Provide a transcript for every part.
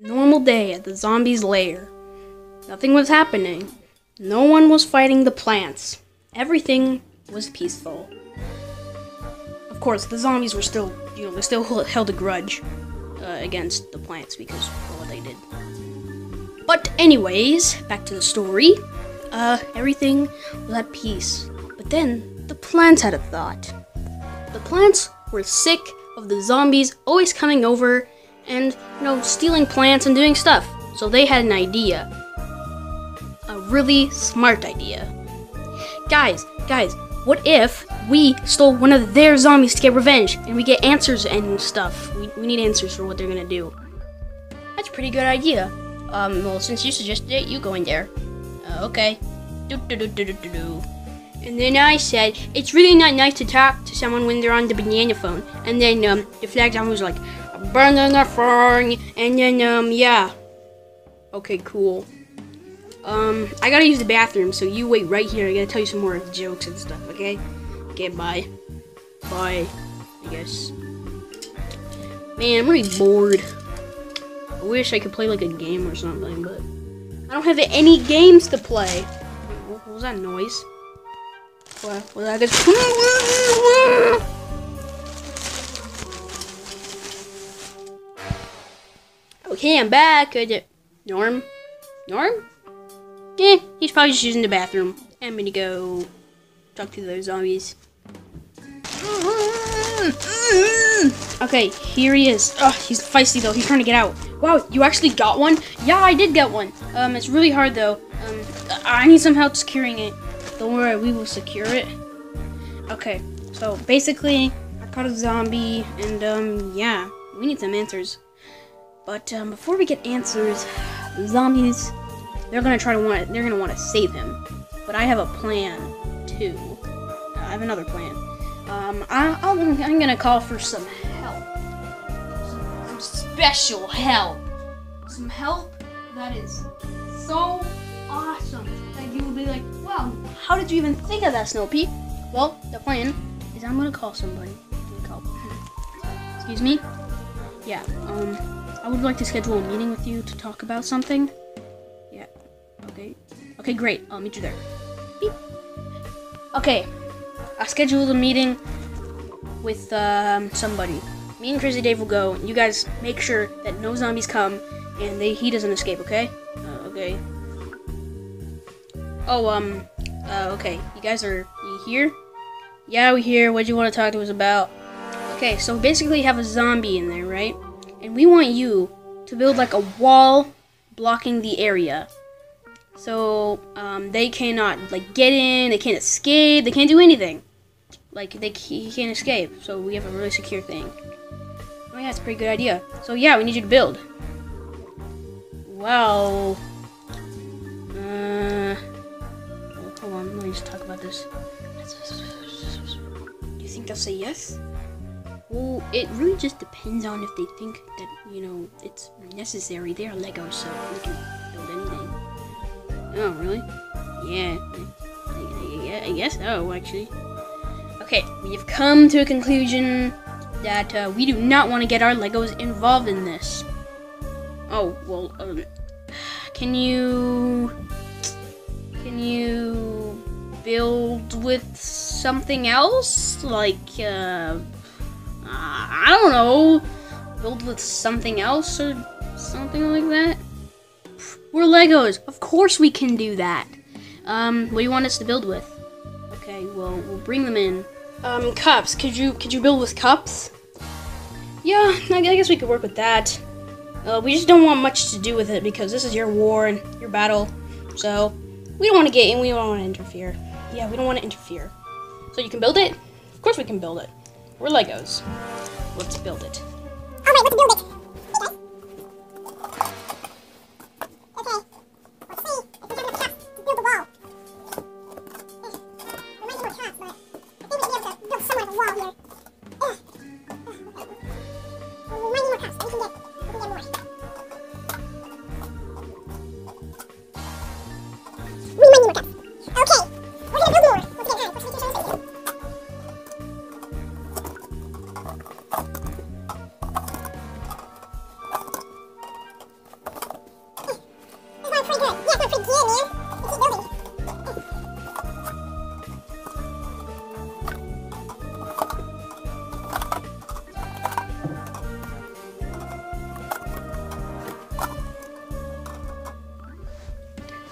Normal day at the zombies' lair. Nothing was happening. No one was fighting the plants. Everything was peaceful. Of course, the zombies were still, you know, they still held a grudge uh, against the plants because of what they did. But anyways, back to the story. Uh, everything was at peace. But then the plants had a thought. The plants were sick of the zombies always coming over and, you know, stealing plants and doing stuff. So they had an idea. A really smart idea. Guys, guys, what if we stole one of their zombies to get revenge and we get answers and stuff? We, we need answers for what they're gonna do. That's a pretty good idea. Um, well, since you suggested it, you go in there. Uh, okay. Do, do, do, do, do, do. And then I said, it's really not nice to talk to someone when they're on the banana phone. And then um, the flag zombie was like, banana phone. And then, um, yeah. Okay, cool. Um, I gotta use the bathroom, so you wait right here. I gotta tell you some more jokes and stuff, okay? Okay, bye. Bye, I guess. Man, I'm really bored. I wish I could play like a game or something, but I don't have any games to play. What was that noise? What was that? Okay, I'm back. Uh, Norm? Norm? Eh, he's probably just using the bathroom. I'm gonna go talk to those zombies. Okay, here he is. Ugh, he's feisty though. He's trying to get out. Wow, you actually got one? Yeah, I did get one. Um, it's really hard though. Um, I need some help securing it. Don't worry, we will secure it. Okay, so basically, I caught a zombie, and um, yeah, we need some answers. But um, before we get answers, the zombies, they're gonna try to want, they're gonna want to save him. But I have a plan too. I have another plan. Um, I, I'll, I'm gonna call for some help. Some, special help. Some help that is so awesome that you will be like, wow, how did you even think of that, Snoopy? Well, the plan is I'm gonna call somebody. Call- Excuse me? Yeah, um, I would like to schedule a meeting with you to talk about something. Yeah, okay. Okay, great. I'll meet you there. Beep. Okay, I scheduled a meeting with um, somebody. Me and Crazy Dave will go. You guys make sure that no zombies come and they he doesn't escape. Okay? Uh, okay. Oh um. Uh, okay. You guys are you here? Yeah, we here. What do you want to talk to us about? Okay, so basically you have a zombie in there, right? And we want you to build like a wall blocking the area. So um, they cannot like get in, they can't escape, they can't do anything. Like they he can't escape. So we have a really secure thing. Oh yeah, it's a pretty good idea. So yeah, we need you to build. Well, uh, hold on, let me just talk about this. Do you think they'll say yes? Well, it really just depends on if they think that, you know, it's necessary. They're Legos, so we can build anything. Oh, really? Yeah. I, I, I guess so, actually. Okay, we have come to a conclusion that uh, we do not want to get our Legos involved in this. Oh, well, um, can you... Can you build with something else? Like, uh... I don't know, build with something else or something like that. We're Legos. Of course we can do that. Um, what do you want us to build with? Okay, well, we'll bring them in. Um, cups. Could you could you build with cups? Yeah, I guess we could work with that. Uh, we just don't want much to do with it because this is your war and your battle. So we don't want to get in. We don't want to interfere. Yeah, we don't want to interfere. So you can build it. Of course we can build it. We're Legos. Let's build it. Alright, let's build it.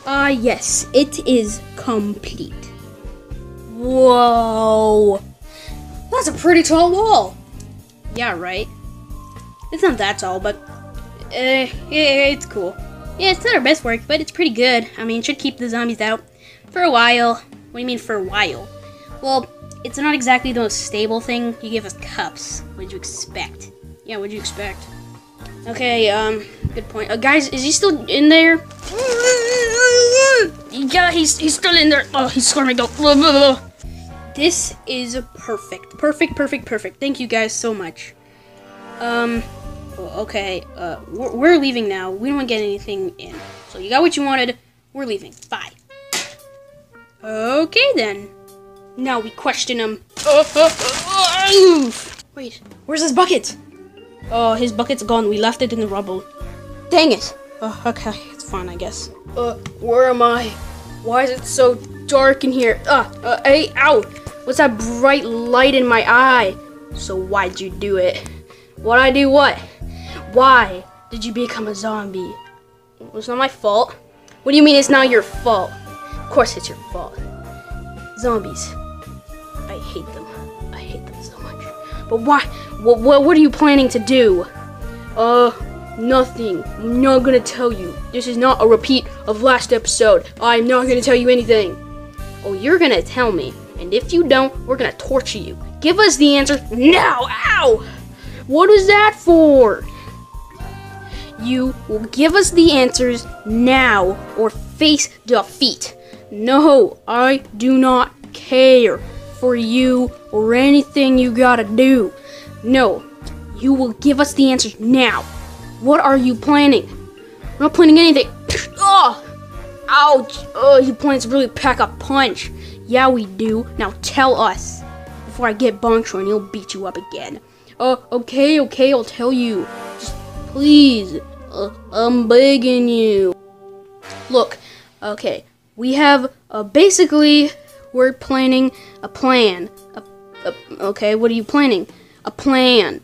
Ah, yes, it is complete. Whoa! That's a pretty tall wall. Yeah, right. It's not that tall, but uh, yeah, it's cool. Yeah, it's not our best work, but it's pretty good. I mean, it should keep the zombies out for a while. What do you mean for a while? Well, it's not exactly the most stable thing. You give us cups. What did you expect? Yeah, what did you expect? Okay, um, good point. Uh, guys, is he still in there? Yeah, he's he's still in there. Oh, he's squirming though. This is perfect. Perfect, perfect, perfect. Thank you guys so much. Um, okay, uh, we're, we're leaving now. We don't get anything in. So you got what you wanted. We're leaving. Bye. Okay then. Now we question him. Wait, where's his bucket? Oh, his bucket's gone. We left it in the rubble. Dang it. Oh, okay, I guess. Uh, where am I? Why is it so dark in here? Uh, uh, hey, ow! What's that bright light in my eye? So why'd you do it? Why'd I do what? Why did you become a zombie? It's not my fault. What do you mean it's not your fault? Of course it's your fault. Zombies. I hate them. I hate them so much. But why? What, what, what are you planning to do? Uh, nothing. I'm not gonna tell you. This is not a repeat of last episode. I'm not gonna tell you anything. Oh, you're gonna tell me. And if you don't, we're gonna torture you. Give us the answer now! Ow! What is that for? You will give us the answers now or face defeat. No, I do not care for you or anything you gotta do. No, you will give us the answers now. What are you planning? I'm not planning anything. Oh, ouch. Oh, you plan to really pack a punch. Yeah, we do. Now tell us before I get Bonk Choy and he'll beat you up again. Oh, okay, okay, I'll tell you. Just please, uh, I'm begging you. Look, okay, we have uh, basically we're planning a plan. A, a, okay, what are you planning? A plan.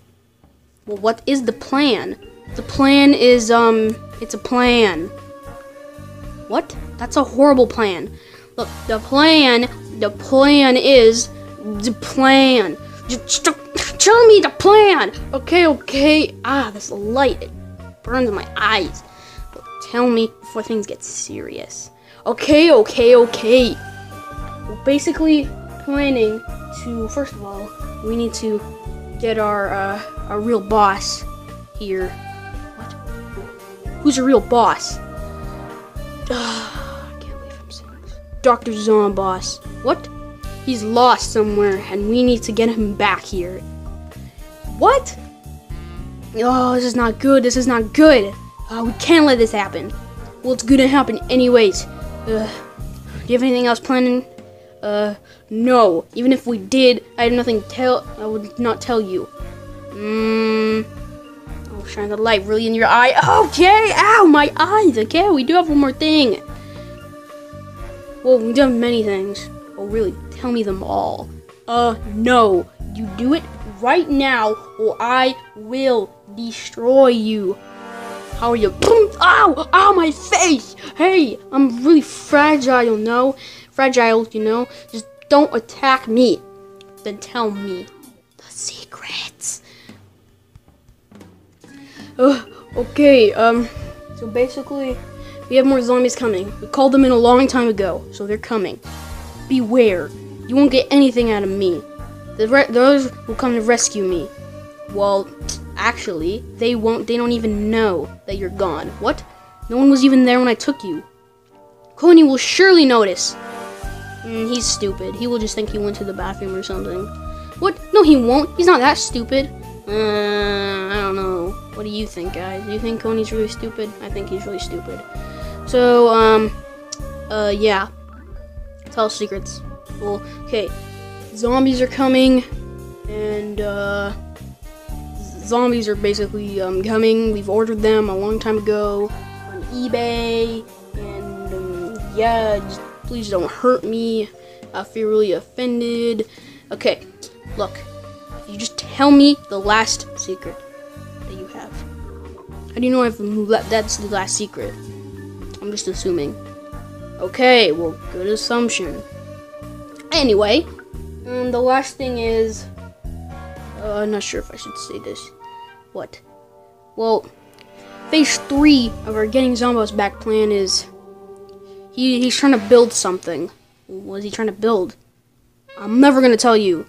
Well, what is the plan? The plan is um, it's a plan. What? That's a horrible plan. Look, the plan, the plan is the plan. Just tell me the plan. Okay, okay. Ah, this light it burns my eyes. But tell me before things get serious. Okay, okay, okay. We're basically planning to first of all, we need to get our uh, our real boss here. Who's a real boss? I can't believe I'm saying this. Dr. Zomboss. What? He's lost somewhere, and we need to get him back here. What? Oh, this is not good. This is not good. Uh, we can't let this happen. Well, it's gonna happen anyways. Uh, do you have anything else planning? Uh, no. Even if we did, I have nothing to tell. I would not tell you. Mmm. Shine the light really in your eye. Okay, ow, my eyes. Okay, we do have one more thing. Well, we do have many things. Oh, really? Tell me them all. Uh, no. You do it right now, or I will destroy you. How are you? Ow! Ow, my face! Hey, I'm really fragile, no? Fragile, you know? Just don't attack me. Then tell me the secrets. Okay, um, so basically, we have more zombies coming. We called them in a long time ago, so they're coming. Beware. You won't get anything out of me. The those will come to rescue me. Well, actually, they won't. They don't even know that you're gone. What? No one was even there when I took you. Coney will surely notice. Mm, he's stupid. He will just think you went to the bathroom or something. What? No, he won't. He's not that stupid. Uh, I don't know. What do you think, guys? Do you think Coney's really stupid? I think he's really stupid. So, um, uh, yeah. Tell secrets. Well, okay. Zombies are coming, and, uh, zombies are basically um, coming. We've ordered them a long time ago on eBay, and um, yeah, just, please don't hurt me. I feel really offended. Okay, look, you just tell me the last secret that you have. How do you know if that's the last secret? I'm just assuming. Okay, well, good assumption. Anyway, um, the last thing is. Uh, I'm not sure if I should say this. What? Well, phase three of our Getting Zomboss Back plan is. He, he's trying to build something. What is he trying to build? I'm never gonna tell you.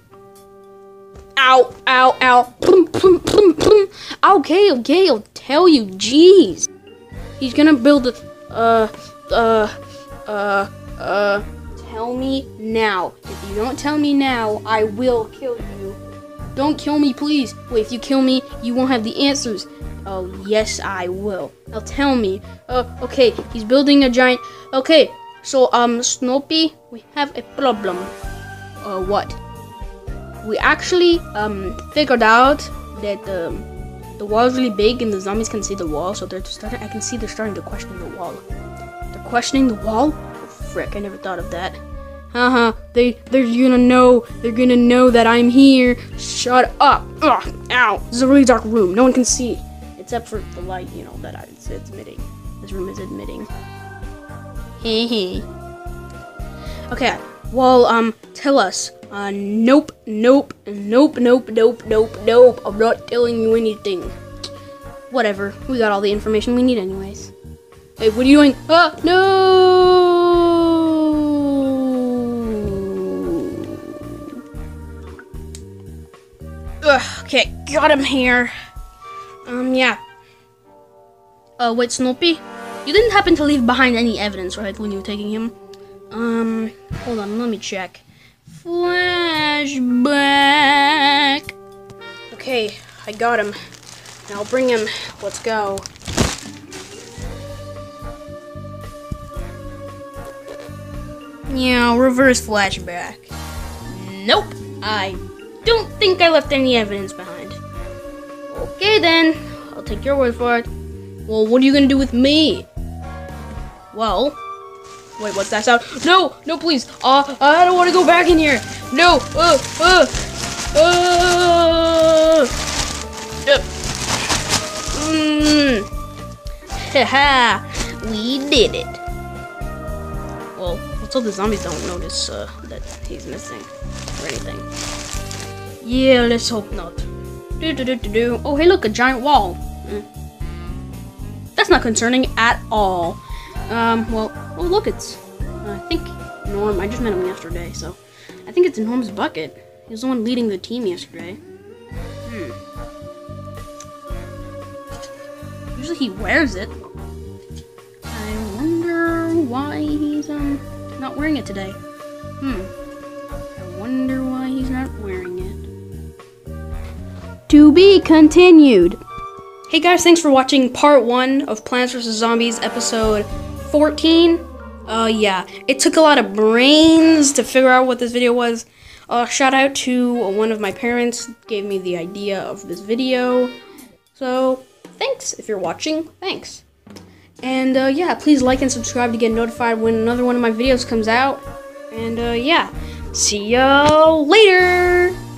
Ow, ow, ow. Plum, plum, plum, plum. Okay, okay, I'll tell you. Jeez. He's gonna build a. Uh, uh, uh, uh. Tell me now. If you don't tell me now, I will kill you. Don't kill me, please. Wait, if you kill me, you won't have the answers. Oh, yes, I will. Now tell me. Uh, okay, he's building a giant. Okay, so, um, Snoopy, we have a problem. Uh, what? We actually, um, figured out that, um, the wall is really big and the zombies can see the wall, so they're starting. I can see they're starting to question the wall. They're questioning the wall? Oh, frick, I never thought of that. Haha, they, they're gonna know, they're gonna know that I'm here. Shut up. Ugh, ow. This is a really dark room. No one can see. Except for the light, you know, that I, it's, it's emitting. This room is admitting. Hee. Okay, well, um, tell us. Uh, nope, nope, nope, nope, nope, nope, nope. I'm not telling you anything. Whatever. We got all the information we need, anyways. Hey, what are you doing? Ah, no! Ugh, okay, got him here. Um, yeah. Uh, wait, Snoopy? You didn't happen to leave behind any evidence, right, when you were taking him? Um, hold on, let me check. Flashback. Okay, I got him. Now bring him. Let's go. Yeah, reverse flashback. Nope, I don't think I left any evidence behind. Okay then, I'll take your word for it. Well, what are you gonna do with me? Well, wait, what's that sound? No, no, please. Uh, I don't want to go back in here. No. Uh, uh, uh. uh. Mm. Haha, we did it. Well, let's hope the zombies don't notice uh, that he's missing or anything. Yeah, let's hope not. Do do do do do. Oh, hey, look, a giant wall. Mm. That's not concerning at all. Um, well, oh look, it's, I think Norm, I just met him yesterday, so I think it's Norm's bucket. He was the one leading the team yesterday. Hmm. Usually he wears it. I wonder why he's, um, not wearing it today. Hmm. I wonder why he's not wearing it. To be continued. Hey guys, thanks for watching part one of Plants vs. Zombies episode 14. Uh, yeah, it took a lot of brains to figure out what this video was. Uh, shout out to one of my parents, gave me the idea of this video. So, thanks if you're watching. Thanks. And, uh, yeah, please like and subscribe to get notified when another one of my videos comes out. And, uh, yeah, see y'all later!